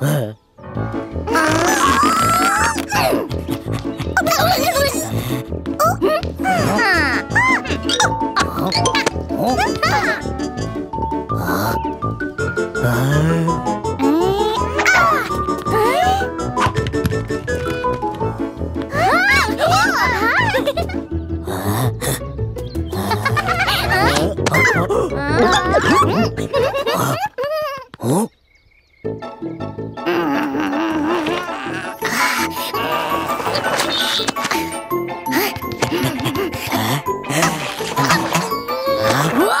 Huh? Wow!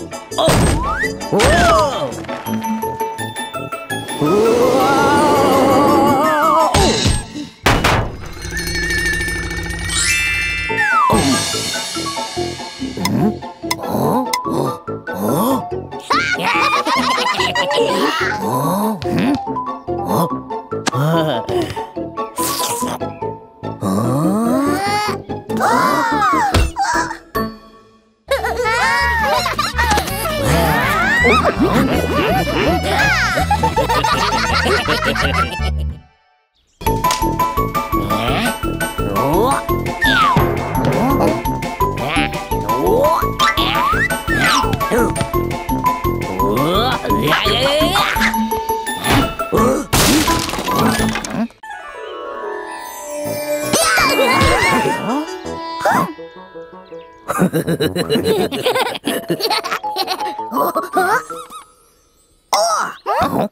Oh, oh, huh? Oh! oh.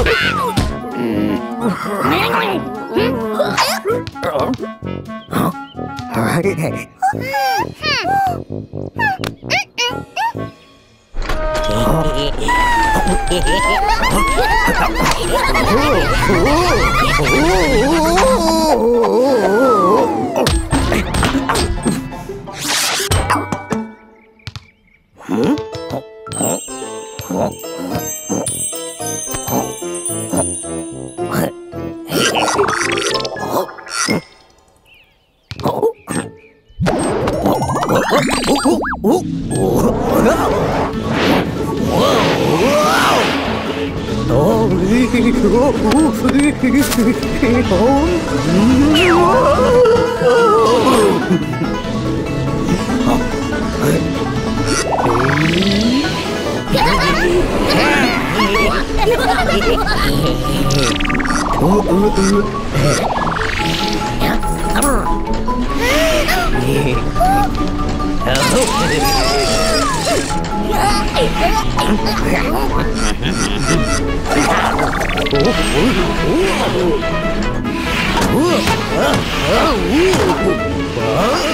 Oh! Oh,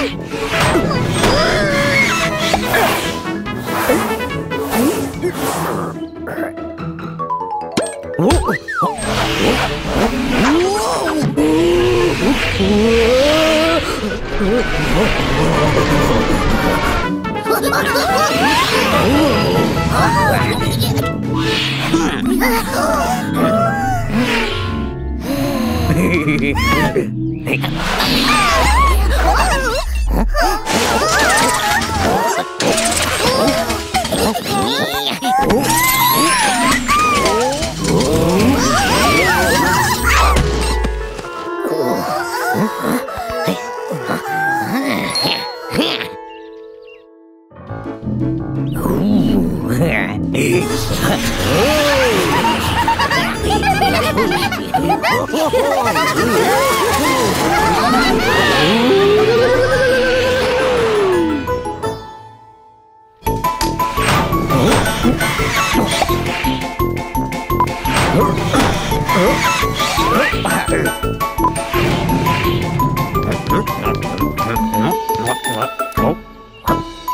Hehehehe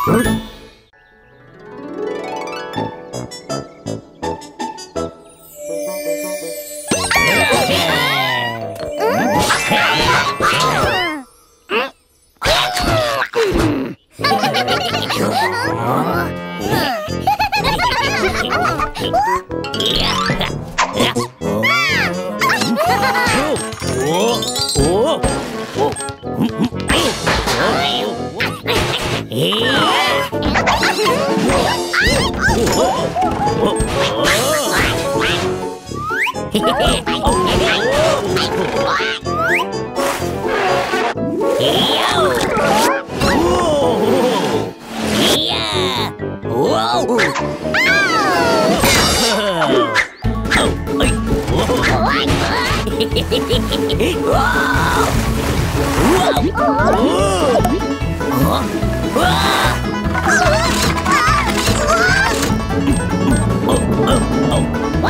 Hm?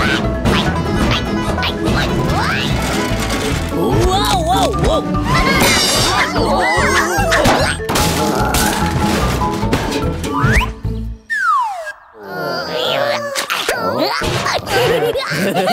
What? 으아!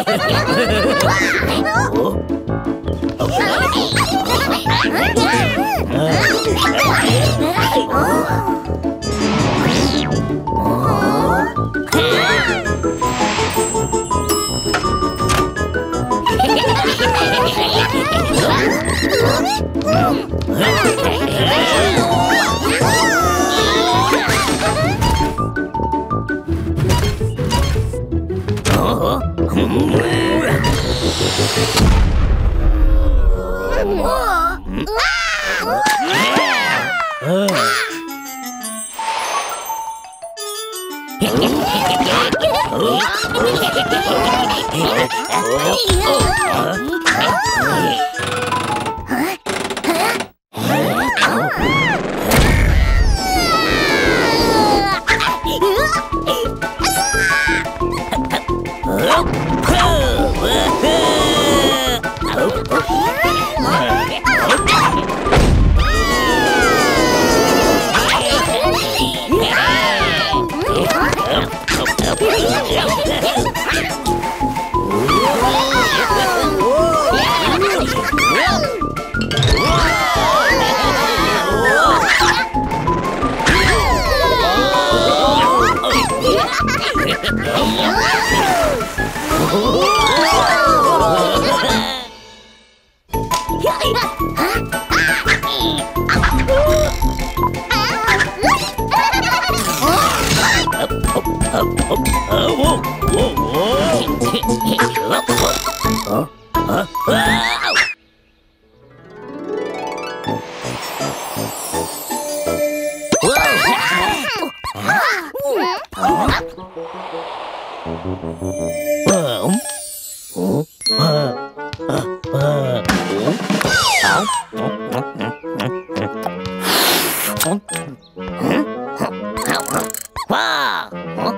Wow.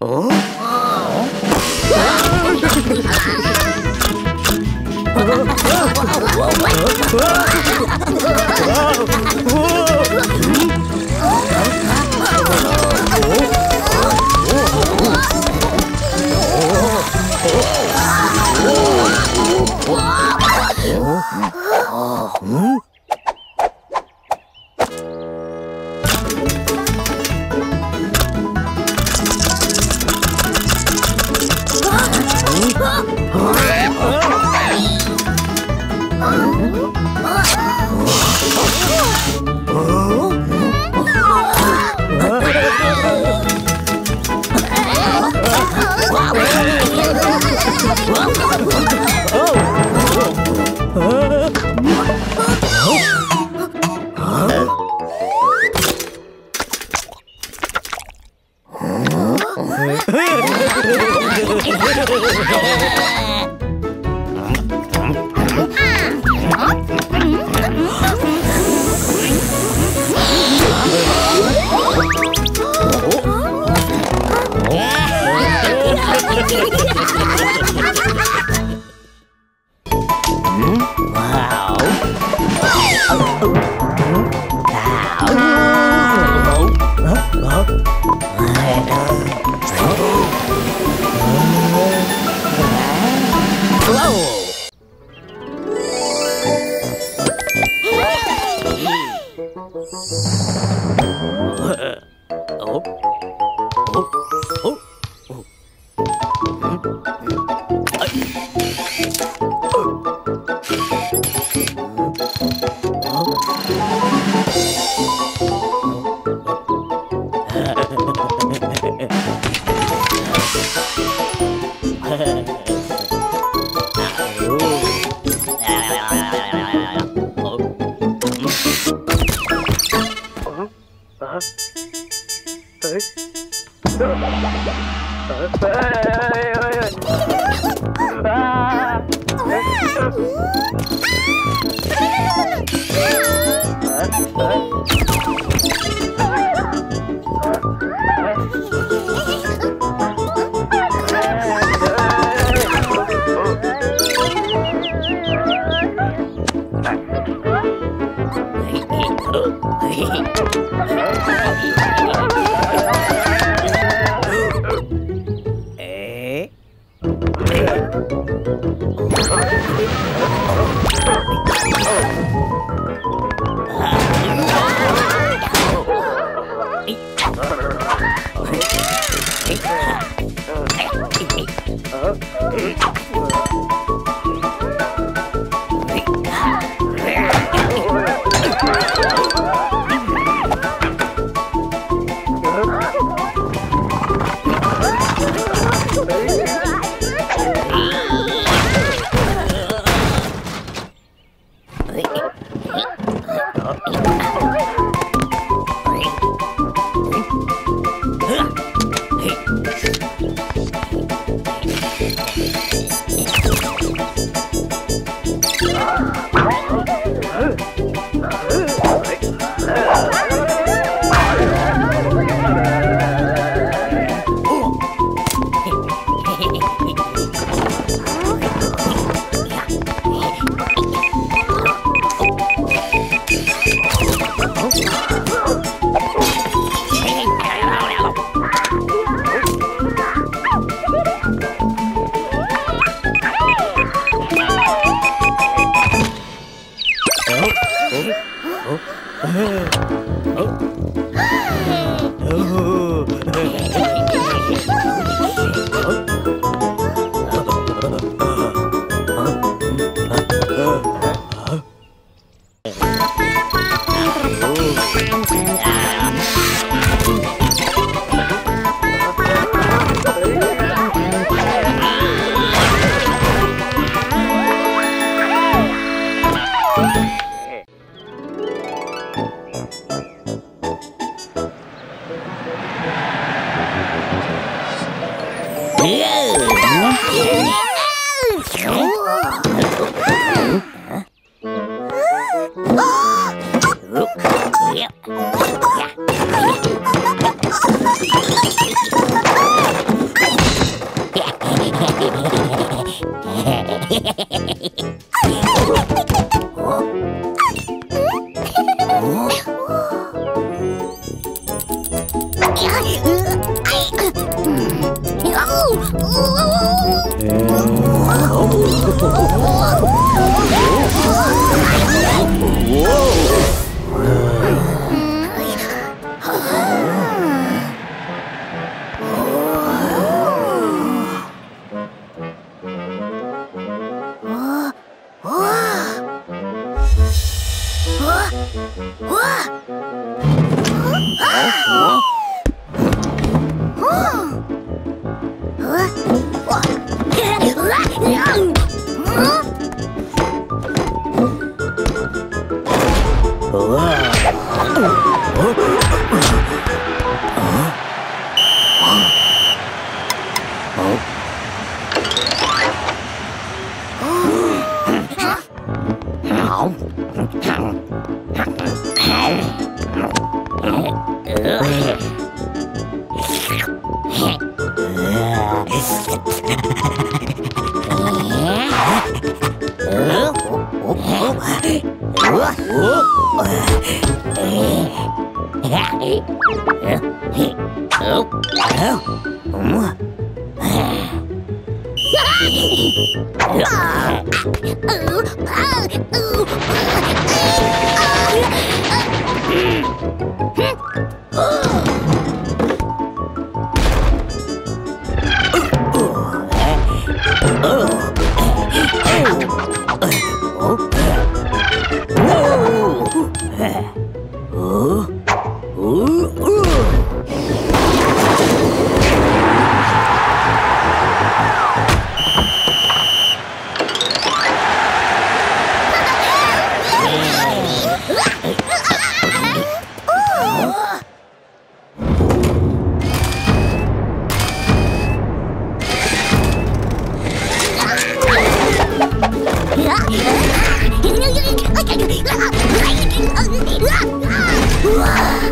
어? Whoa. Yeah. Hmm. Ah!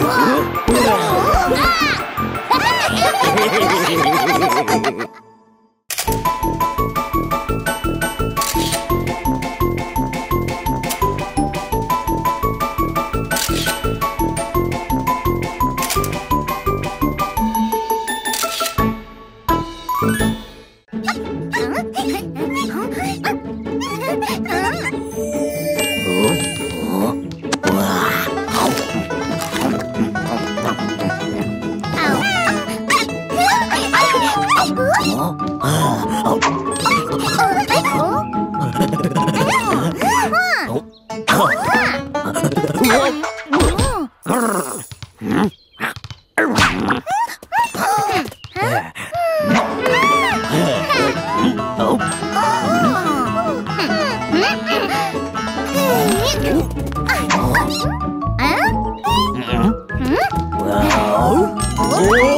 Hã? Huh? Huh? Wow.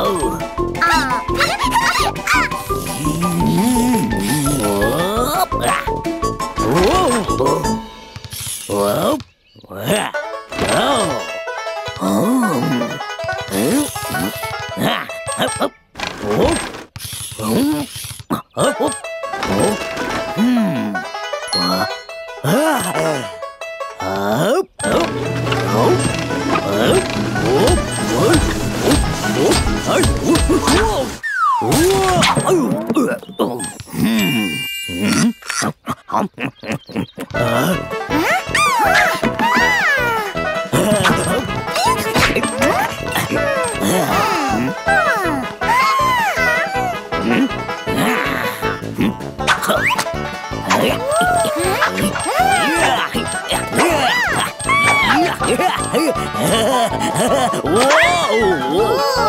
Oh. Uh. Whoa! Whoa!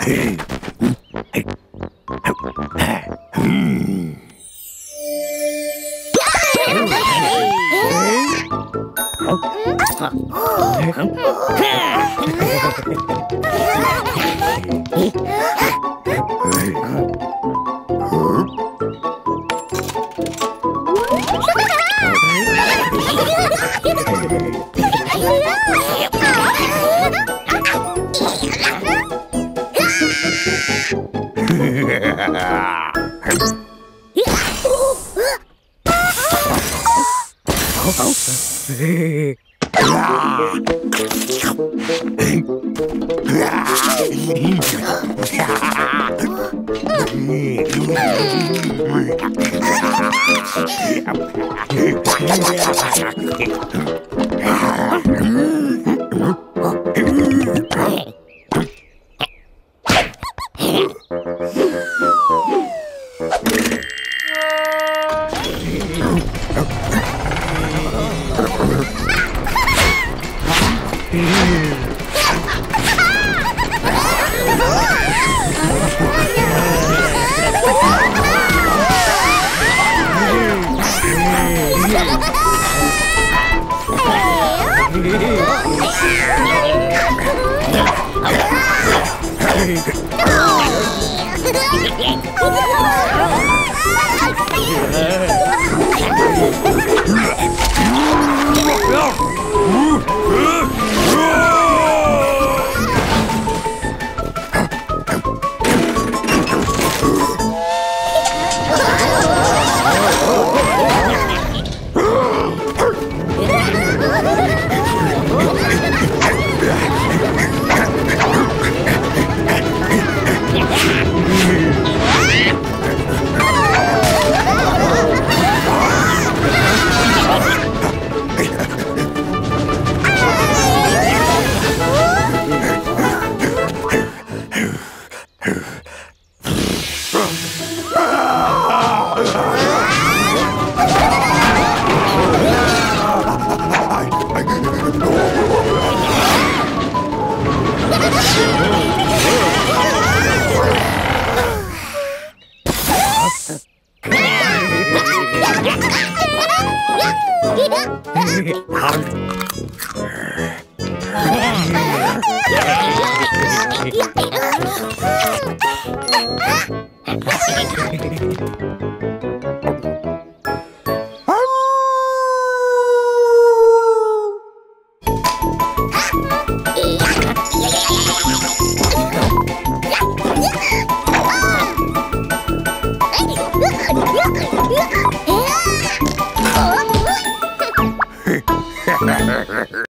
Hey! Yeah. 으악!